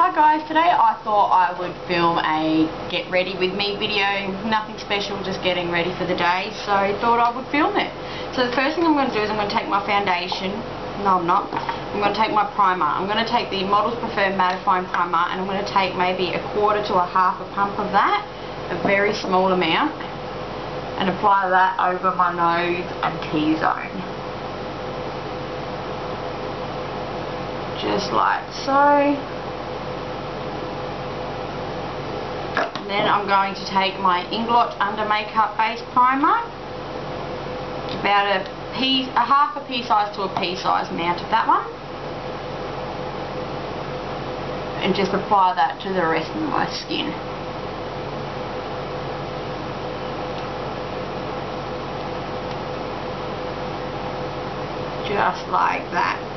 Hi guys, today I thought I would film a get ready with me video, nothing special, just getting ready for the day, so I thought I would film it. So the first thing I'm going to do is I'm going to take my foundation, no I'm not, I'm going to take my primer. I'm going to take the Models Prefer Mattifying Primer and I'm going to take maybe a quarter to a half a pump of that, a very small amount, and apply that over my nose and T-zone. Just like so. Then I'm going to take my Inglot Under Makeup Base Primer, about a pea, a half a pea size to a pea size amount of that one, and just apply that to the rest of my skin. Just like that.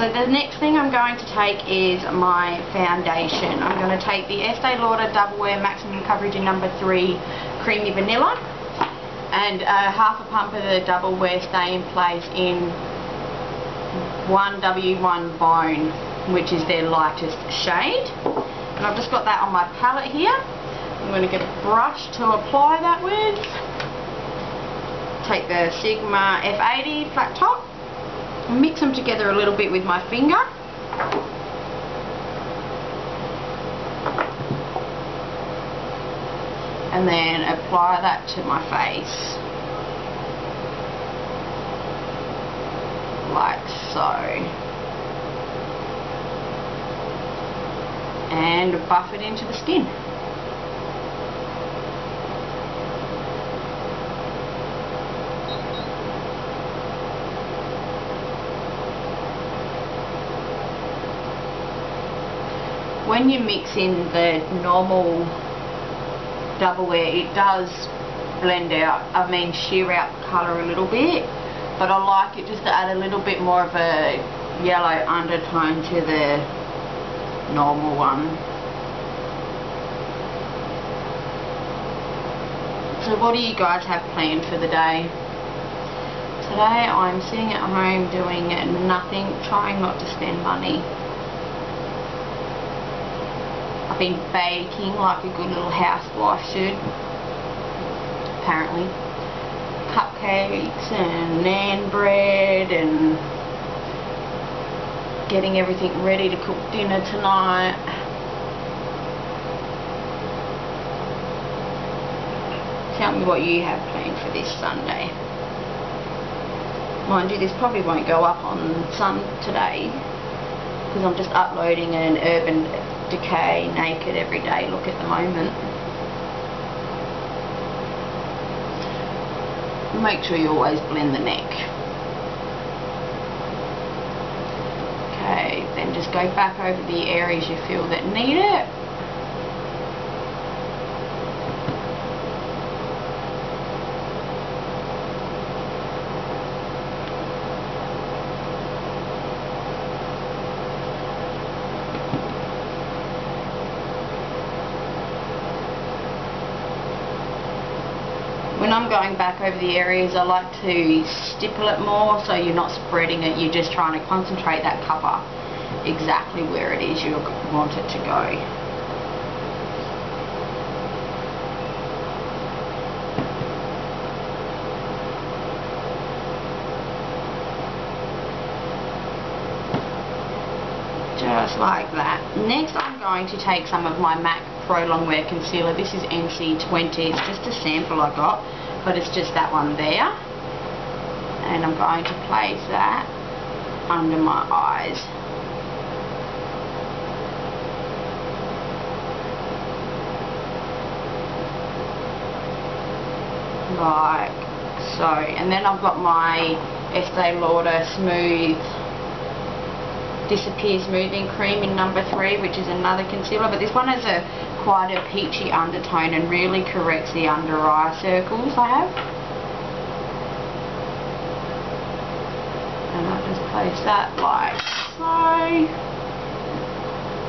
So the next thing I'm going to take is my foundation. I'm going to take the Estee Lauder Double Wear Maximum Coverage in number 3 Creamy Vanilla and uh, half a pump of the Double Wear Stay in Place in 1W1 Bone which is their lightest shade. And I've just got that on my palette here. I'm going to get a brush to apply that with. Take the Sigma F80 flat top mix them together a little bit with my finger. And then apply that to my face. Like so. And buff it into the skin when you mix in the normal double wear it does blend out, I mean sheer out the colour a little bit but I like it just to add a little bit more of a yellow undertone to the normal one. So what do you guys have planned for the day? Today I'm sitting at home doing nothing, trying not to spend money been baking like a good little housewife should. Apparently. Cupcakes and naan bread and getting everything ready to cook dinner tonight. Tell me what you have planned for this Sunday. Mind you, this probably won't go up on Sun today because I'm just uploading an Urban Decay naked every day look at the moment. Make sure you always blend the neck. Okay, then just go back over the areas you feel that need it. When I'm going back over the areas I like to stipple it more so you're not spreading it, you're just trying to concentrate that cover exactly where it is you want it to go. just like that. Next I'm going to take some of my MAC Pro Longwear Concealer. This is NC20. It's just a sample I got but it's just that one there and I'm going to place that under my eyes like so and then I've got my Estee Lauder Smooth Disappear Smoothing Cream in number 3 which is another concealer but this one has a quite a peachy undertone and really corrects the under eye circles I have. And I just place that like so.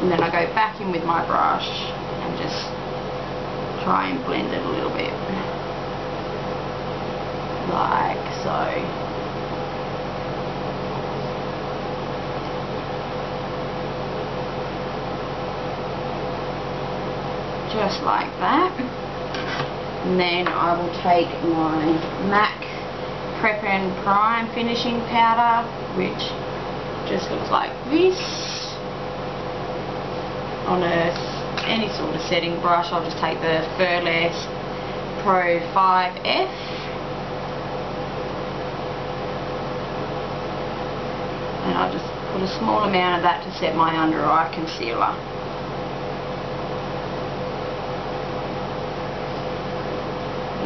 And then I go back in with my brush and just try and blend it a little bit. Like so. Just like that. And then I will take my MAC Prep and Prime finishing powder, which just looks like this. On a any sort of setting brush, I'll just take the Furless Pro 5F. And I'll just put a small amount of that to set my under eye concealer.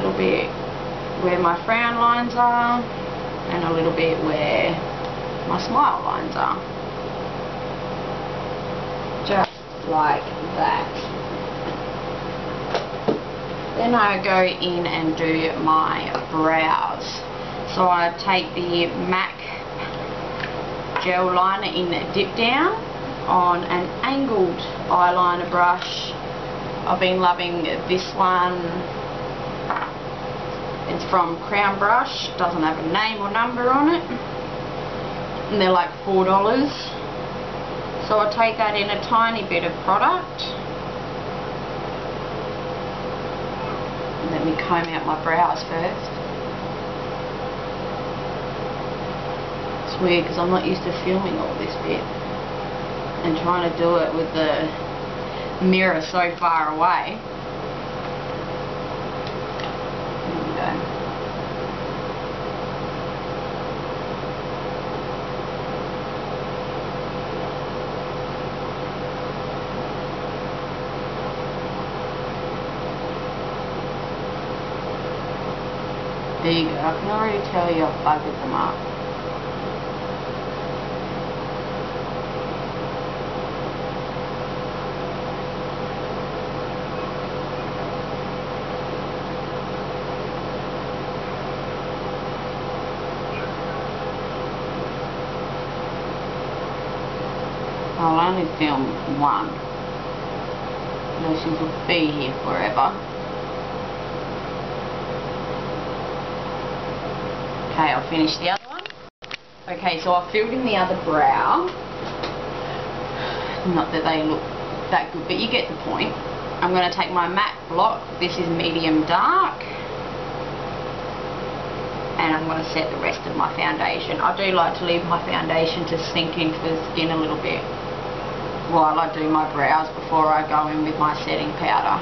Little bit where my frown lines are and a little bit where my smile lines are. Just like that. Then I go in and do my brows. So I take the MAC gel liner in Dip Down on an angled eyeliner brush. I've been loving this one. It's from Crown Brush, doesn't have a name or number on it. And they're like $4. So I take that in a tiny bit of product. Let me comb out my brows first. It's weird because I'm not used to filming all this bit and trying to do it with the mirror so far away. There we go. I can already tell you I've buggered them up. I'll only film one. No, she will be here forever. Okay, I'll finish the other one. Okay, so I've filled in the other brow. Not that they look that good, but you get the point. I'm going to take my MAC Blot. This is medium dark. And I'm going to set the rest of my foundation. I do like to leave my foundation to sink into the skin a little bit while I do my brows before I go in with my setting powder.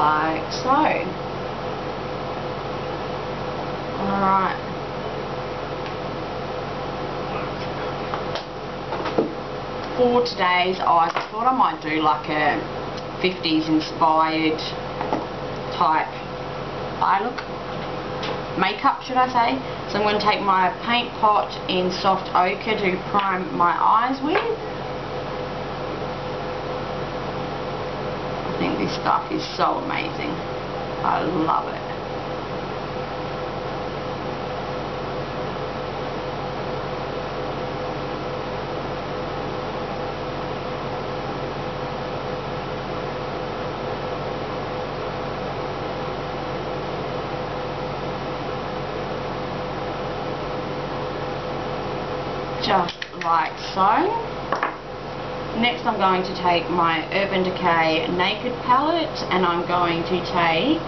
like so. Alright. For today's eyes, I thought I might do like a 50s inspired type eye look. Makeup, should I say. So I'm going to take my paint pot in soft ochre to prime my eyes with. I think this stuff is so amazing. I love it. Just like so. Next I'm going to take my Urban Decay Naked palette and I'm going to take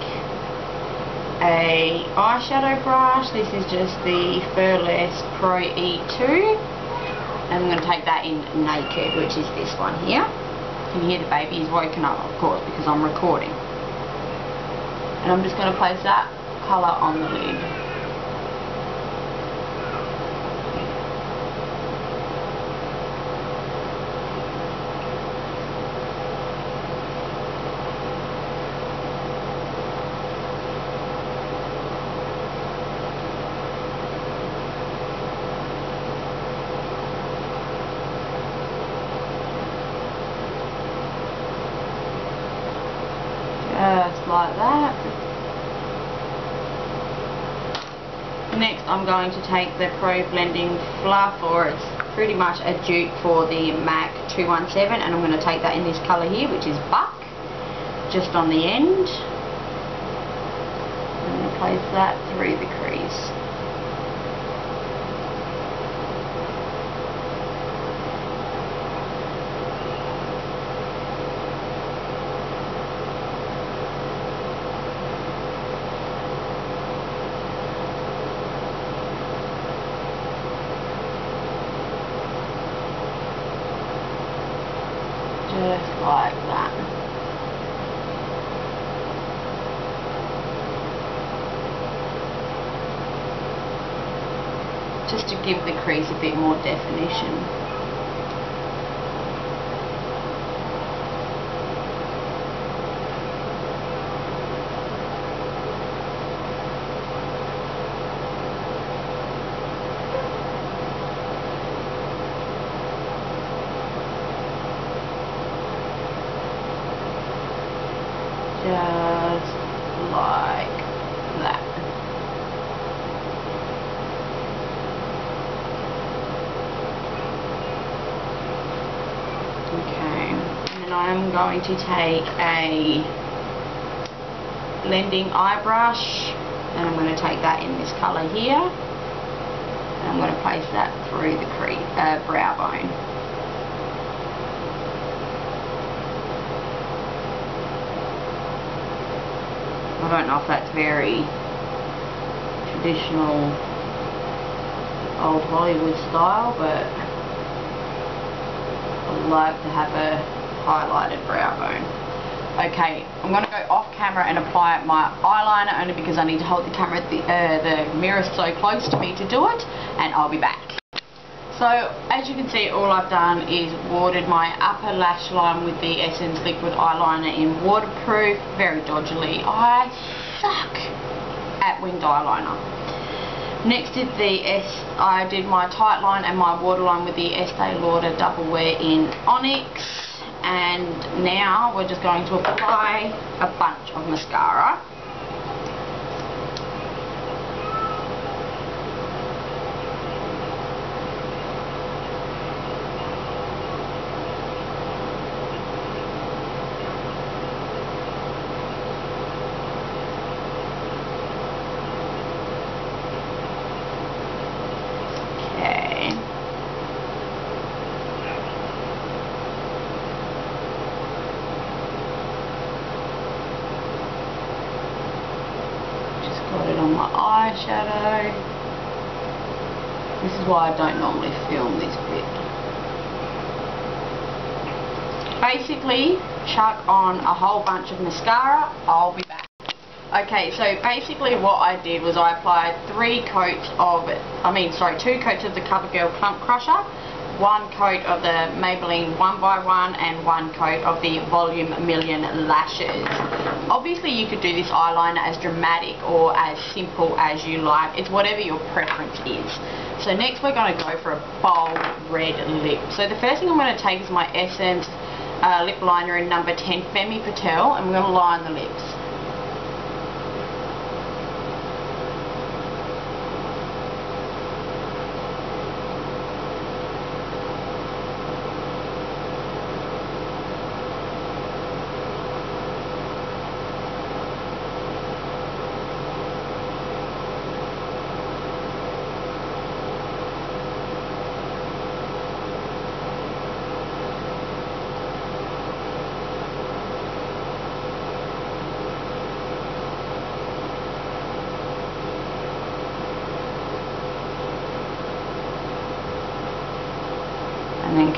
a eyeshadow brush. This is just the Furless Pro E2 and I'm going to take that in Naked which is this one here. You Can hear the baby? He's woken up of course because I'm recording. And I'm just going to place that colour on the lid. just like that. Next I'm going to take the Pro Blending Fluff or it's pretty much a dupe for the MAC 217 and I'm going to take that in this colour here which is Buck just on the end. I'm going to place that through the crease. just like that. Just to give the crease a bit more definition. just like that. Okay, I'm going to take a blending eye brush and I'm going to take that in this colour here and I'm going to place that through the cre uh, brow bone. I don't know if that's very traditional old Hollywood style, but I like to have a highlighted brow bone. Okay, I'm going to go off camera and apply my eyeliner only because I need to hold the camera, the, uh, the mirror so close to me to do it, and I'll be back. So, as you can see, all I've done is watered my upper lash line with the Essence Liquid Eyeliner in waterproof, very dodgily. I suck at winged eyeliner. Next did the S, I did my tight line and my waterline with the Estee Lauder Double Wear in Onyx. And now we're just going to apply a bunch of mascara. on my This is why I don't normally film this bit. Basically, chuck on a whole bunch of mascara. I'll be back. Okay, so basically what I did was I applied three coats of, I mean, sorry, two coats of the CoverGirl Clump Crusher one coat of the Maybelline 1x1 and one coat of the Volume Million Lashes. Obviously you could do this eyeliner as dramatic or as simple as you like. It's whatever your preference is. So next we're going to go for a bold red lip. So the first thing I'm going to take is my Essence uh, lip liner in number 10 Femme Fatale and we're going to line the lips.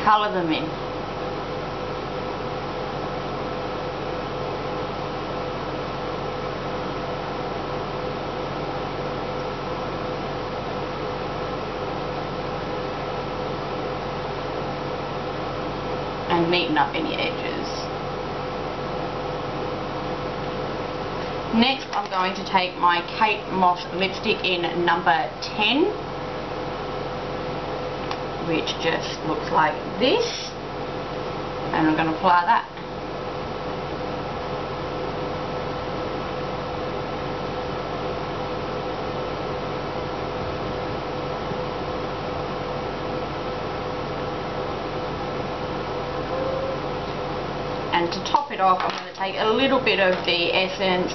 Colour them in. and neaten up any edges. Next I'm going to take my Kate Moss lipstick in number 10 which just looks like this. And I'm going to apply that. And to top it off I'm going to take a little bit of the Essence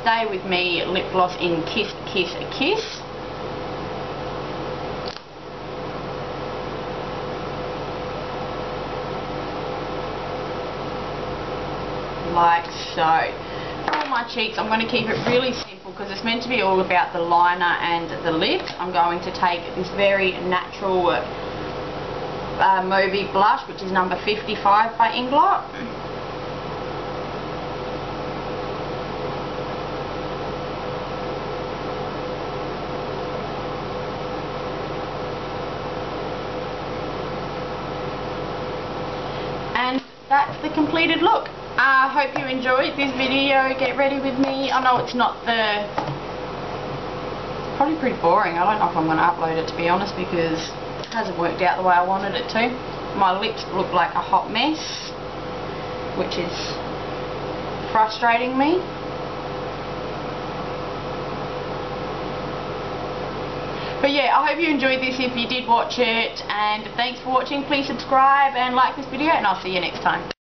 Stay With Me lip gloss in Kiss Kiss Kiss. Like so. For my cheeks, I'm going to keep it really simple because it's meant to be all about the liner and the lips. I'm going to take this very natural uh, Moby blush, which is number 55 by Inglot. And that's the completed look. I hope you enjoyed this video. Get ready with me. I know it's not the... Probably pretty boring. I don't know if I'm going to upload it to be honest because it hasn't worked out the way I wanted it to. My lips look like a hot mess, which is frustrating me. But yeah, I hope you enjoyed this if you did watch it, and thanks for watching. Please subscribe and like this video, and I'll see you next time.